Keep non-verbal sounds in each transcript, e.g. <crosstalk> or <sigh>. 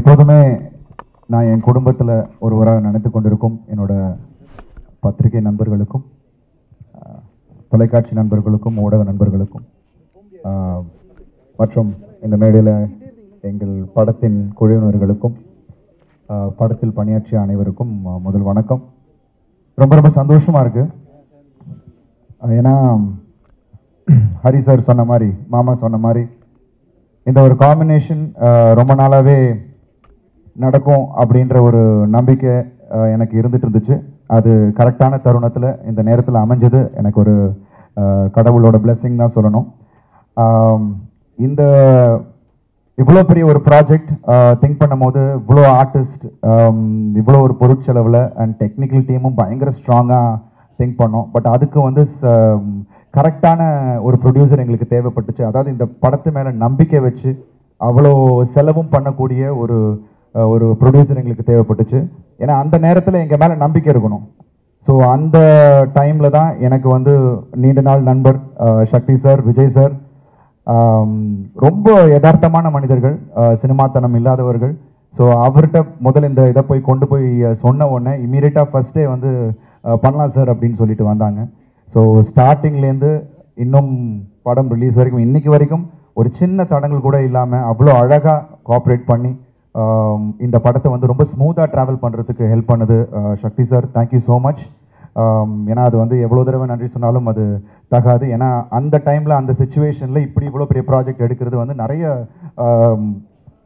எப்போதுமே நான் என் குடும்பத்தில் ஒருவராக நினைத்து கொண்டிருக்கும் என்னோட பத்திரிகை நண்பர்களுக்கும் தொலைக்காட்சி நண்பர்களுக்கும் ஊடக நண்பர்களுக்கும் மற்றும் இந்த மேடையில் எங்கள் படத்தின் குழுவினர்களுக்கும் படத்தில் பணியாற்றிய அனைவருக்கும் முதல் வணக்கம். ரொம்ப ரொம்ப சந்தோஷமாக இருக்குது ஏன்னா ஹரி சார் சொன்ன மாதிரி மாமா சொன்ன மாதிரி இந்த ஒரு காம்பினேஷன் ரொம்ப நாளாகவே நடக்கும் அப்படின்ற ஒரு நம்பிக்கை எனக்கு இருந்துட்டு இருந்துச்சு. அது கரெக்டான தருணத்தில் இந்த நேரத்தில் அமைஞ்சது. எனக்கு ஒரு கடவுளோட பிளெஸ்ஸிங் தான் சொல்லணும். இந்த இவ்வளோ பெரிய ஒரு ப்ராஜெக்ட் திங்க் பண்ணும்போது இவ்வளோ ஆர்டிஸ்ட் இவ்வளோ ஒரு பொருட்செலவில் அண்ட் டெக்னிக்கல் டீமும் பயங்கர ஸ்ட்ராங்காக திங்க் பண்ணோம். பட் அதுக்கு வந்து கரெக்டான ஒரு ப்ரொடியூசர் எங்களுக்கு தேவைப்பட்டுச்சு. அதாவது இந்த படத்து மேலே நம்பிக்கை வச்சு அவ்வளோ செலவும் பண்ணக்கூடிய ஒரு ஒரு ப்ரொடியூசர் எங்களுக்கு தேவைப்பட்டுச்சு. ஏன்னா அந்த நேரத்தில் எங்கள் மேலே நம்பிக்கை இருக்கணும். ஸோ அந்த டைமில் தான் எனக்கு வந்து நீண்ட நாள் நண்பர் சக்தி சார் விஜய் சார் ரொம்ப யதார்த்தமான மனிதர்கள் சினிமாத்தனம் இல்லாதவர்கள். ஸோ அவர்கிட்ட முதல்ல இந்த இதை போய் கொண்டு போய் சொன்ன உடனே இம்மீடியட்டாக ஃபஸ்ட்டே வந்து பண்ணலாம் சார் அப்படின்னு சொல்லிட்டு வந்தாங்க. ஸோ ஸ்டார்டிங்லேருந்து இன்னும் படம் ரிலீஸ் வரைக்கும் இன்றைக்கி வரைக்கும் ஒரு சின்ன தடங்கள் கூட இல்லாமல் அவ்வளோ அழகாக கோஆப்ரேட் பண்ணி இந்த படத்தை வந்து ரொம்ப ஸ்மூத்தாக ட்ராவல் பண்ணுறதுக்கு ஹெல்ப் பண்ணுது Sakthi sir thank you so much ஏன்னா அது வந்து எவ்வளோ தடவை நன்றி சொன்னாலும் அது தகாது. ஏன்னா அந்த டைமில் அந்த சுச்சுவேஷனில் இப்படி இவ்வளோ பெரிய ப்ராஜெக்ட் எடுக்கிறது வந்து நிறைய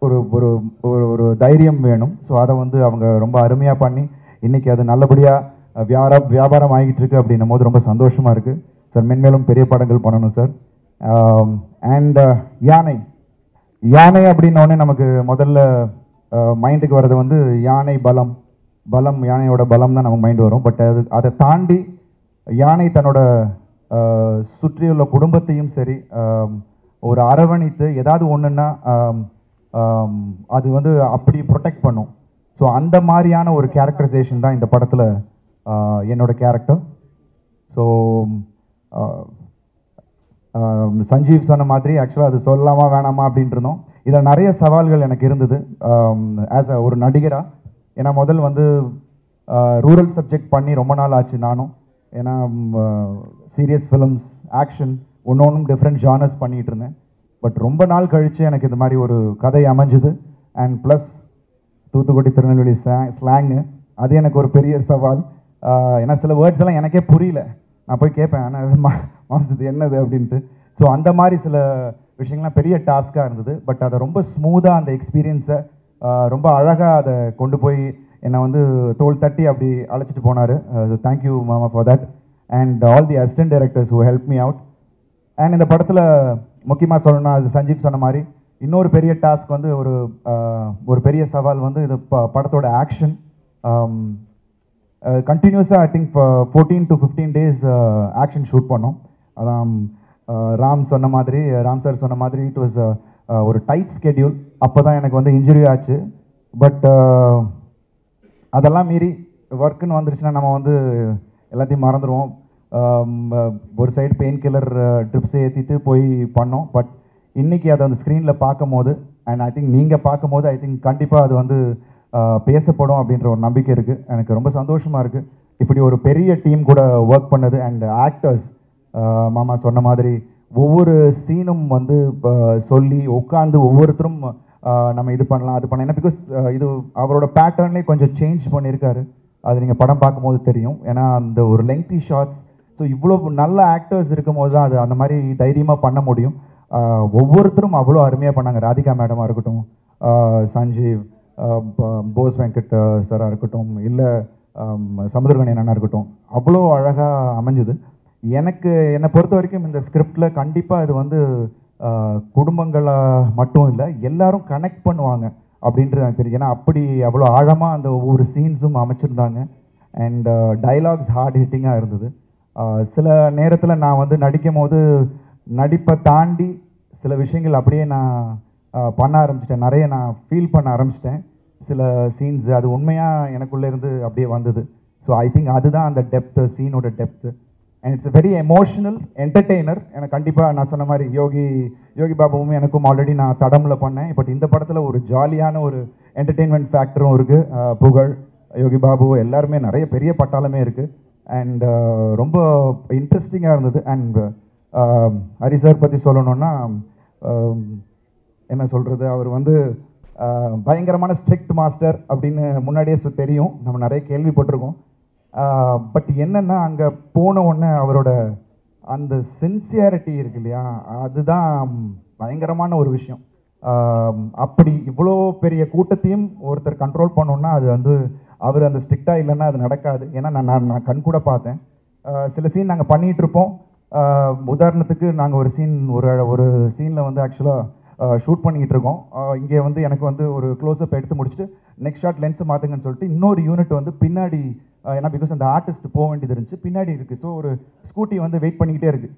ஒரு ஒரு ஒரு ஒரு தைரியம் வேணும். ஸோ அதை வந்து அவங்க ரொம்ப அருமையாக பண்ணி இன்றைக்கி அது நல்லபடியாக வியாபார வியாபாரம் ஆகிட்டு இருக்கு அப்படின்னும் போது ரொம்ப சந்தோஷமாக இருக்குது சார் மென்மேலும் பெரிய படங்கள் பண்ணணும் சார் அண்ட் யானை. யானை அப்படின்னோடனே நமக்கு முதல்ல மைண்டுக்கு வர்றது வந்து யானை பலம். பலம் யானையோட பலம் தான் நமக்கு மைண்டு வரும். பட் அது அதை தாண்டி யானை தன்னோட சுற்றியுள்ள குடும்பத்தையும் சரி ஒரு அரவணைத்து ஏதாவது ஒன்றுன்னா அது வந்து அப்படி ப்ரொடெக்ட் பண்ணும். ஸோ அந்த மாதிரியான ஒரு கேரக்டரைசேஷன் தான் இந்த படத்தில் என்னோடய கேரக்டர் ஸோ சஞ்சீவ் சொன்ன மாதிரி ஆக்சுவலாக அது சொல்லலாமா வேணாமா அப்படின்ட்டு இருந்தோம் இதில் நிறைய சவால்கள் எனக்கு இருந்தது. ஆஸ் அ ஒரு நடிகராக ஏன்னா முதல் வந்து ரூரல் சப்ஜெக்ட் பண்ணி ரொம்ப நாள் ஆச்சு நானும். ஏன்னா சீரியஸ் ஃபிலிம்ஸ் ஆக்ஷன் ஒன்று ஒன்றும் டிஃப்ரெண்ட் ஜானர்ஸ் பண்ணிகிட்டு இருந்தேன். பட் ரொம்ப நாள் கழித்து எனக்கு இது மாதிரி ஒரு கதை அமைஞ்சுது. And plus Thoothukudi Tirunelveli slang அது எனக்கு ஒரு பெரிய சவால். ஏன்னா சில வேர்ட்ஸ் எல்லாம் எனக்கே புரியல. நான் போய் கேட்பேன் ஆனால் மாம்சது என்னது? அப்படின்ட்டு. ஸோ அந்த மாதிரி சில விஷயங்கள்லாம் பெரிய டாஸ்க்காக இருந்தது. பட் அதை ரொம்ப ஸ்மூத்தாக அந்த எக்ஸ்பீரியன்ஸை ரொம்ப அழகாக அதை கொண்டு போய் என்னை வந்து தோல் தட்டி அப்படி அழைச்சிட்டு போனார். தேங்க்யூ மாமா for that and all the assistant directors who help me out and இந்த படத்தில் முக்கியமாக சொல்லணும்னா அது சஞ்சீப் சொன்ன மாதிரி இன்னொரு பெரிய டாஸ்க் வந்து ஒரு ஒரு பெரிய சவால் வந்து இது ப- படத்தோட ஆக்ஷன் கண்டினியூஸாக I think fourteen to fifteen days action shoot பண்ணோம். அதான் ராம் சொன்ன மாதிரி ராம் சார் சொன்ன மாதிரி இட் வாஸ் ஒரு டைட் ஸ்கெட்யூல் அப்போ தான் எனக்கு வந்து இன்ஜுரி ஆச்சு. பட் அதெல்லாம் மீறி ஒர்க்குன்னு வந்துருச்சுன்னா நம்ம வந்து எல்லாத்தையும் மறந்துடுவோம் ஒரு சைடு பெயின் கில்லர் ட்ரிப்ஸை ஏற்றிட்டு போய் பண்ணோம். பட் இன்றைக்கி அதை அந்த ஸ்க்ரீனில் பார்க்கும்போது அண்ட் ஐ திங்க் நீங்கள் பார்க்கும்போது ஐ திங்க் கண்டிப்பாக அது வந்து பேசப்படும் அப்படின்ற ஒரு நம்பிக்கை இருக்குது எனக்கு ரொம்ப சந்தோஷமாக இருக்குது இப்படி ஒரு பெரிய டீம் கூட ஒர்க் பண்ணது அண்ட் ஆக்டர்ஸ் மாமா சொன்ன மாதிரி ஒவ்வொரு சீனும் வந்து சொல்லி உட்காந்து ஒவ்வொருத்தரும் நம்ம இது பண்ணலாம் அது பண்ணலாம். ஏன்னா பிகாஸ் இது அவரோட பேட்டர்ன்லேயே கொஞ்சம் சேஞ்ச் பண்ணியிருக்காரு. அது நீங்கள் படம் பார்க்கும்போது தெரியும். ஏன்னா அந்த ஒரு லெங்க்தி ஷார்ட்ஸ் ஸோ இவ்வளோ நல்ல ஆக்டர்ஸ் இருக்கும்போது தான் அது அந்த மாதிரி தைரியமாக பண்ண முடியும். ஒவ்வொருத்தரும் அவ்வளோ அருமையாக பண்ணாங்க. ராதிகா மேடமாக இருக்கட்டும் சஞ்சீவ் போஸ் வெங்கட் சாராக இருக்கட்டும் இல்லை சமுதிரகணி அண்ணா இருக்கட்டும் அவ்வளோ அழகாக அமைஞ்சுது. எனக்கு என்னை பொறுத்த வரைக்கும் இந்த ஸ்கிரிப்டில் கண்டிப்பாக இது வந்து குடும்பங்களாக மட்டும் இல்லை எல்லாரும் கனெக்ட் பண்ணுவாங்க அப்படின்றது எனக்கு தெரியும். ஏன்னா அப்படி அவ்வளோ ஆழமாக அந்த ஒவ்வொரு சீன்ஸும் அமைச்சிருந்தாங்க. அண்ட் டைலாக்ஸ் ஹார்ட் ஹிட்டிங்காக இருந்தது. சில நேரத்தில் நான் வந்து நடிக்கும் போது நடிப்பை தாண்டி சில விஷயங்கள் அப்படியே நான் பண்ண ஆரம்பிச்சிட்டேன். நிறைய நான் ஃபீல் பண்ண ஆரம்பிச்சிட்டேன். சில சீன்ஸ் அது உண்மையாக எனக்குள்ளே இருந்து அப்படியே வந்தது. ஸோ ஐ திங்க் அதுதான் அந்த depth சீனோட depth and it's very emotional entertainer எனக்கு கண்டிப்பாக நான் சொன்ன மாதிரி யோகி யோகி பாபுவும் எனக்கும் ஆல்ரெடி நான் தடமில் பண்ணேன். பட் இந்த படத்தில் ஒரு ஜாலியான ஒரு என்டர்டெயின்மெண்ட் ஃபேக்டரும் இருக்குது புகழ் யோகி பாபு எல்லாருமே நிறைய பெரிய பட்டாளமே இருக்குது அண்ட் ரொம்ப இன்ட்ரெஸ்டிங்காக இருந்தது. அண்ட் ஹரி சார் பற்றி சொல்லணுன்னா என்ன சொல்கிறது அவர் வந்து பயங்கரமான ஸ்ட்ரிக்ட் மாஸ்டர் அப்படின்னு முன்னாடியே தெரியும். நம்ம நிறைய கேள்விப்பட்டிருக்கோம். பட் என்னென்னா அங்கே போன உடனே அவரோட அந்த சின்சியாரிட்டி இருக்கு இல்லையா அதுதான் பயங்கரமான ஒரு விஷயம். அப்படி இவ்வளோ பெரிய கூட்டத்தையும் ஒருத்தர் கண்ட்ரோல் பண்ணோன்னா அது வந்து அவர் அந்த ஸ்ட்ரிக்டாக இல்லைன்னா அது நடக்காது. ஏன்னா நான் நான் நான் கண் கூட பார்த்தேன். சில சீன் நாங்கள் பண்ணிகிட்ருப்போம் உதாரணத்துக்கு நாங்கள் ஒரு சீன் ஒரு ஒரு சீனில் வந்து ஆக்சுவலாக ஷூட் பண்ணிக்கிட்டு இருக்கோம் இங்கே வந்து எனக்கு வந்து ஒரு க்ளோஸ்அப் எடுத்து முடிச்சுட்டு நெக்ஸ்ட் ஷாட் லென்ஸை மாற்றுங்கன்னு சொல்லிட்டு இன்னொரு யூனிட் வந்து பின்னாடி ஏன்னா பிகாஸ் அந்த ஆர்டிஸ்ட் போக வேண்டியது இருந்துச்சு. பின்னாடி இருக்குது ஸோ ஒரு ஸ்கூட்டி வந்து வெயிட் பண்ணிக்கிட்டே இருக்குது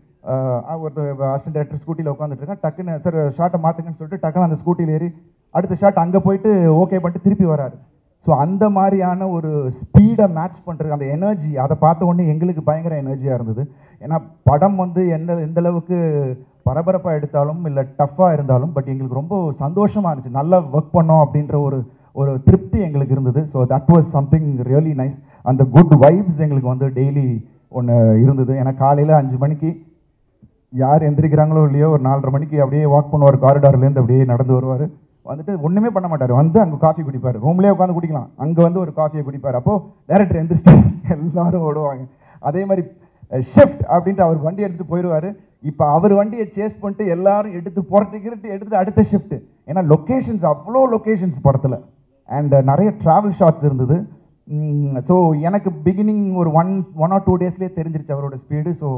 ஒரு அசிஸ்டன்ட் டேரக்டர் ஸ்கூட்டியில் உட்காந்துட்டு இருக்கேன். டக்குன்னு சார் ஷார்ட்டை மாற்றுங்கன்னு சொல்லிட்டு டக்குன்னு அந்த ஸ்கூட்டியில் ஏறி அடுத்த ஷாட் அங்கே போயிட்டு ஓகே பண்ணிட்டு திருப்பி வராரு. ஸோ அந்த மாதிரியான ஒரு ஸ்பீடை மேட்ச் பண்ணுறது அந்த எனர்ஜி அதை பார்த்த உடனே எங்களுக்கு பயங்கர எனர்ஜியாக இருந்தது. ஏன்னா படம் வந்து எந்த எந்த அளவுக்கு பரபரப்பாக எடுத்தாலும் இல்லை டஃப்பாக இருந்தாலும் பட் எங்களுக்கு ரொம்ப சந்தோஷமாக இருந்துச்சு. நல்லா ஒர்க் பண்ணோம் அப்படின்ற ஒரு ஒரு திருப்தி எங்களுக்கு இருந்தது. So that was something really nice அந்த குட் வைப்ஸ் எங்களுக்கு வந்து டெய்லி ஒன்று இருந்தது. ஏன்னா காலையில் அஞ்சு மணிக்கு யார் எந்திரிக்கிறாங்களோ இல்லையோ ஒரு நாலரை மணிக்கு அப்படியே வாக் பண்ணுவார் காரிடார்லேருந்து அப்படியே நடந்து வருவார். வந்துட்டு ஒன்றுமே பண்ண மாட்டார். வந்து அங்கே காஃபி குடிப்பார். ரூம்லேயே உட்காந்து குடிக்கலாம். அங்கே வந்து ஒரு காஃபியை குடிப்பார். அப்போது டேரக்டர் எந்திரிச்சிட்டு <laughs> எல்லாரும் ஓடுவாங்க. அதே மாதிரி ஷிஃப்ட் அப்படின்ட்டு அவர் வண்டி எடுத்து போயிடுவார். இப்போ அவர் வண்டியை சேஸ் பண்ணிட்டு எல்லாரும் எடுத்து புரட்டி கிரட்டி எடுத்துட்டு அடுத்த ஷிஃப்ட்டு ஏன்னா லொக்கேஷன்ஸ் அவ்வளோ லொக்கேஷன்ஸ் படத்தில். அண்ட் நிறைய ட்ராவல் ஷாட்ஸ் இருந்தது. ஸோ எனக்கு பிகினிங் ஒரு ஒன் ஒன் ஆர் டூ டேஸ்லேயே தெரிஞ்சிருச்சு அவரோட ஸ்பீடு ஸோ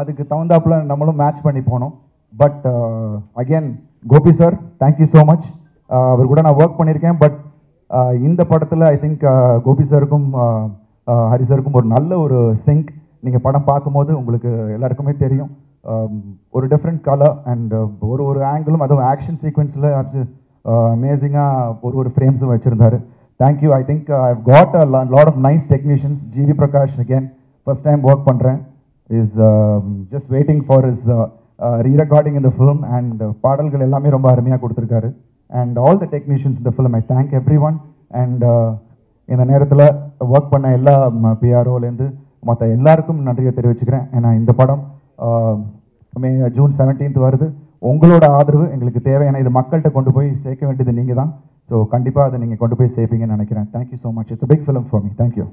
அதுக்கு தகுந்தாப்புல நம்மளும் மேட்ச் பண்ணி போனோம். But again Gopi sir thank you so much அவர் கூட நான் ஒர்க் பண்ணியிருக்கேன். பட் இந்த படத்தில் ஐ திங்க் கோபி சாருக்கும் ஹரி சாருக்கும் ஒரு நல்ல ஒரு சிங்க் நீங்கள் படம் பார்க்கும்போது உங்களுக்கு எல்லாருக்குமே தெரியும். ஒரு டிஃப்ரெண்ட் கலர் அண்ட் ஒரு ஒரு ஆங்கிளும் அதுவும் ஆக்ஷன் சீக்வன்ஸில் அமேசிங்காக ஒரு ஒரு ஃப்ரேம்ஸும் வச்சுருந்தாரு. Thank you I think I got a lot of nice technicians GV Prakash again first time work பண்ணுறேன் is just waiting for is re recording இந்த ஃபிலிம் அண்ட் பாடல்கள் எல்லாமே ரொம்ப அருமையாக கொடுத்துருக்காரு. அண்ட் ஆல் த டெக்னீஷியன்ஸ் இந்த film I thank everyone and இந்த நேரத்தில் ஒர்க் பண்ண எல்லா பிஆர்ஓலேருந்து மற்ற எல்லாருக்கும் நன்றியை தெரிவிச்சுக்கிறேன். ஏன்னா இந்த படம் மே ஜூன் செவன்டீன்த் வருது. உங்களோட ஆதரவு எங்களுக்கு தேவை. ஏன்னா இது மக்கள்கிட்ட கொண்டு போய் சேர்க்க வேண்டியது நீங்கள் தான் ஸோ கண்டிப்பாக அதை நீங்கள் கொண்டு போய் சேர்ப்பீங்கன்னு நினைக்கிறேன். Thank you so much it's big film for me thank you